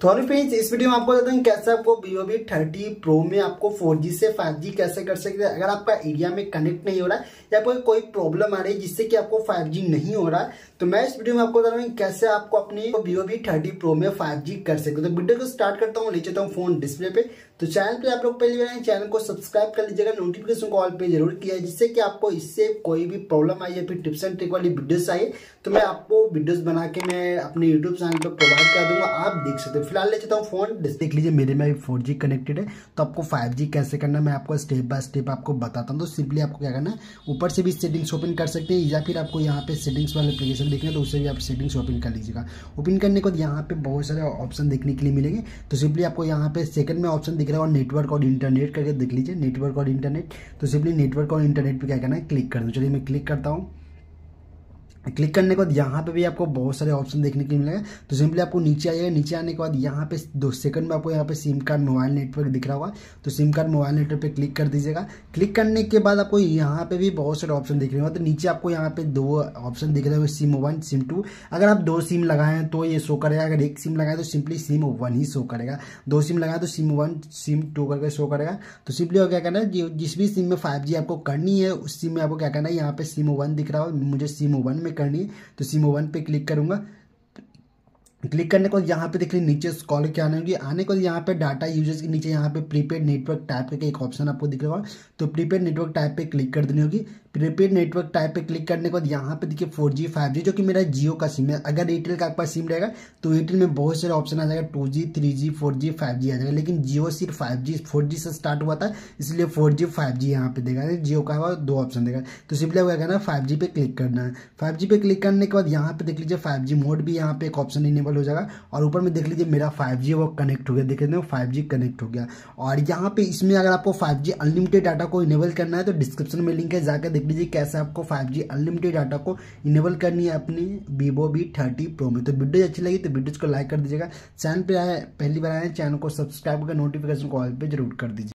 Hello friends, इस video में आपको बताता हूँ कैसे आपको वीवो वी थर्टी प्रो में आपको 4G से 5G कैसे कर सकते हैं। अगर आपका एरिया में कनेक्ट नहीं हो रहा है या कोई कोई प्रॉब्लम आ रही है जिससे कि आपको 5G नहीं हो रहा है तो मैं इस वीडियो में आपको बता रहा हूँ कैसे आपको अपनी वीवो वी थर्टी प्रो में 5G कर सकते तो वीडियो को स्टार्ट करता हूँ ले चलता हूँ फ़ोन डिस्प्ले पे। तो चैनल पर आप लोग पहली बार चैनल को सब्सक्राइब कर लीजिएगा नोटिफिकेशन कॉल पे ज़रूर किया जिससे कि आपको इससे कोई भी प्रॉब्लम आई या फिर टिप्स एंड ट्रिक वाली वीडियोस आई तो मैं आपको वीडियोस बना के मैं अपने यूट्यूब चैनल पर प्रोवाइड कर दूँगा। आप देख सकते फ़िलहाल ले चलता हूँ फ़ोन। देख लीजिए, मेरे में फोर जी कनेक्टेड है तो आपको फाइव जी कैसे करना है, मैं आपको स्टेप बाय स्टेप आपको बताता हूँ। तो सिंपली आपको क्या करना है, ऊपर से भी सेटिंग्स ओपन कर सकते हैं, या फिर आपको यहाँ पे सेटिंग्स वाले एप्लीकेशन देखना है तो उससे भी आप सेटिंग्स ओपन कर लीजिएगा। ओपन करने के बाद यहाँ पे बहुत सारे ऑप्शन देखने के लिए मिलेंगे। तो सिंपली आपको यहाँ पे सेकंड में ऑप्शन दिख रहा है, और नेटवर्क और इंटरनेट करके देख लीजिए नेटवर्क और इंटरनेट तो सिंपली नेटवर्क और इंटरनेट पर क्या करना है क्लिक कर दो। चलिए मैं क्लिक करता हूँ। क्लिक करने के बाद यहाँ पे भी आपको बहुत सारे ऑप्शन देखने के लिए मिलेगा। तो सिंपली आपको नीचे आइएगा नीचे आने के बाद यहाँ पे दो सेकंड में आपको यहाँ पे सिम कार्ड मोबाइल नेटवर्क दिख रहा होगा। तो सिम कार्ड मोबाइल नेटवर्क पे क्लिक कर दीजिएगा। क्लिक करने के बाद आपको यहाँ पे भी बहुत सारे ऑप्शन दिख रहे हैं तो नीचे आपको यहाँ पे दो ऑप्शन दिख रहे हैं सिम वन, सिम टू। अगर आप दो सिम लगाए तो ये शो करेगा। अगर एक सिम लगाए तो सिंपली सिम वन ही शो करेगा। दो सिम लगाए तो सिम वन, सिम टू करके शो करेगा। तो सिंपली क्या करना है जिस भी सिम में फाइव आपको करनी है, उस सिम में आपको क्या करना है, यहाँ पे सिम वन दिख रहा हो मुझे सिम वन में करनी है तो सीमो वन पे क्लिक करूँगा। क्लिक करने के बाद यहाँ पे देख रहे नीचे स्कॉल के आने होगी आने को यहाँ पे डाटा यूज़र्स के नीचे यहाँ पे प्रीपेड नेटवर्क टाइप करके एक ऑप्शन आपको दिख रहा होगा। तो प्रीपेड नेटवर्क टाइप पे क्लिक कर देनी होगी। प्रीपेड नेटवर्क टाइप पे क्लिक करने के बाद यहाँ पे देखिए फोर जी फाइव जी जो कि मेरा जियो का सिम है। अगर एयरटेल का आपका सिम रहेगा तो एयरटेल में बहुत सारे ऑप्शन आ जाएगा two G three G four G five G आ जाएगा। लेकिन जियो सिर्फ़ फाइव जी फोर जी से स्टार्ट हुआ था, इसलिए फोर जी फाइव जी यहाँ पे देगा। जियो का हुआ, दो ऑप्शन देगा। तो सिंपली करना है फाइव जी पे क्लिक करना है। फाइव जी पे क्लिक करने के बाद यहाँ पे देख लीजिए फाइव जी मोड भी यहाँ पे एक ऑप्शन इनेबल हो जाएगा। और ऊपर में देख लीजिए मेरा फाइव जी वो कनेक्ट हो गया। देख लेते फाइव जी कनेक्ट हो गया। और यहाँ पे इसमें अगर आपको फाइव जी अनलिमिटेड डाटा को इनेबल करना है तो डिस्क्रिप्शन में लिंक है, जाकर देख लीजिए कैसे आपको फाइव जी अनलिमिटेड डाटा को इनेबल करनी है अपनी वीवो वी थर्टी प्रो में। तो वीडियो अच्छी लगी तो वीडियो को लाइक कर दीजिएगा। चैनल पर आए, पहली बार आए चैनल को सब्सक्राइब कर नोटिफिकेशन को ऑल पर ज़रूर कर दीजिए।